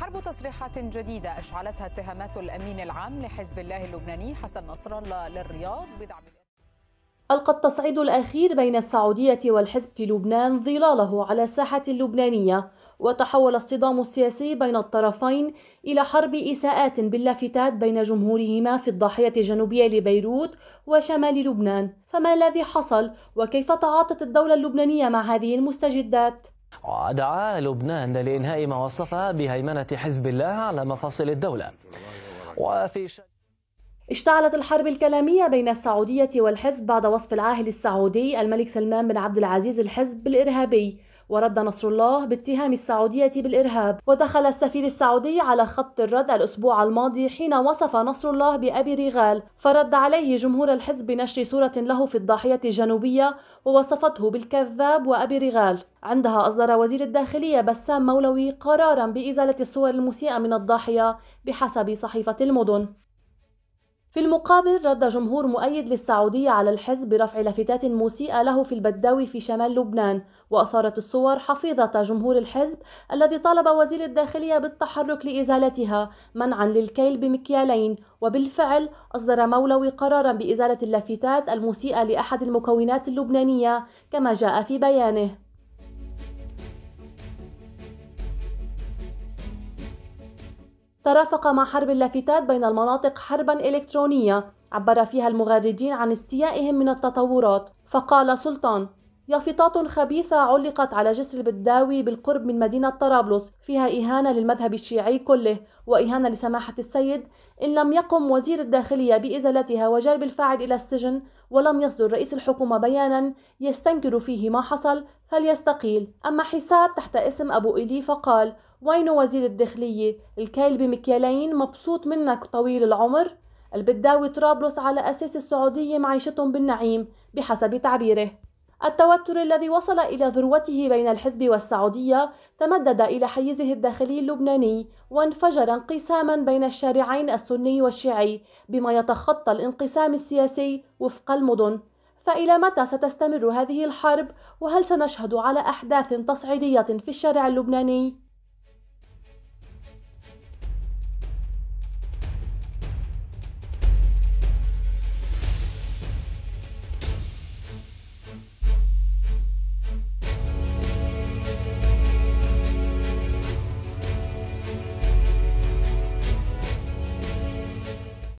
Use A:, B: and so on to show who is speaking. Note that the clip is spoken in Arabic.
A: حرب تصريحات جديدة أشعلتها اتهامات الأمين العام لحزب الله اللبناني حسن نصر الله للرياض بدعم
B: ألقى التصعيد الأخير بين السعودية والحزب في لبنان ظلاله على الساحة اللبنانية وتحول الصدام السياسي بين الطرفين إلى حرب إساءات باللافتات بين جمهورهما في الضاحية الجنوبية لبيروت وشمال لبنان. فما الذي حصل؟ وكيف تعاطت الدولة اللبنانية مع هذه المستجدات؟
C: ودعا لبنان لإنهاء ما وصفها بهيمنة حزب الله على مفاصل الدولة. وفي ش...
B: اشتعلت الحرب الكلامية بين السعودية والحزب بعد وصف العاهل السعودي الملك سلمان بن عبد العزيز الحزب بالإرهابي ورد نصر الله باتهام السعودية بالإرهاب ودخل السفير السعودي على خط الرد الأسبوع الماضي حين وصف نصر الله بأبي رغال فرد عليه جمهور الحزب بنشر صورة له في الضاحية الجنوبية ووصفته بالكذاب وأبي رغال عندها أصدر وزير الداخلية بسام مولوي قرارا بإزالة الصور المسيئة من الضاحية بحسب صحيفة المدن. في المقابل رد جمهور مؤيد للسعودية على الحزب برفع لافتات مسيئة له في البداوي في شمال لبنان وأثارت الصور حفيظة جمهور الحزب الذي طالب وزير الداخلية بالتحرك لإزالتها منعا للكيل بمكيالين وبالفعل أصدر مولوي قرارا بإزالة اللافتات المسيئة لأحد المكونات اللبنانية كما جاء في بيانه. ترافق مع حرب اللافتات بين المناطق حربا إلكترونية. عبر فيها المغردين عن استيائهم من التطورات. فقال سلطان يافطات خبيثة علقت على جسر البداوي بالقرب من مدينة طرابلس. فيها إهانة للمذهب الشيعي كله وإهانة لسماحة السيد إن لم يقم وزير الداخلية بإزالتها وجلب الفاعل إلى السجن ولم يصدر رئيس الحكومة بيانا يستنكر فيه ما حصل فليستقيل. أما حساب تحت اسم أبو إيلي فقال وين وزير الداخلية؟ الكيل بمكيالين مبسوط منك طويل العمر؟ البداوي طرابلس على أساس السعودية معيشتهم بالنعيم بحسب تعبيره. التوتر الذي وصل إلى ذروته بين الحزب والسعودية تمدد إلى حيزه الداخلي اللبناني وانفجر انقساما بين الشارعين السني والشيعي بما يتخطى الانقسام السياسي وفق المدن. فإلى متى ستستمر هذه الحرب؟ وهل سنشهد على أحداث تصعيدية في الشارع اللبناني؟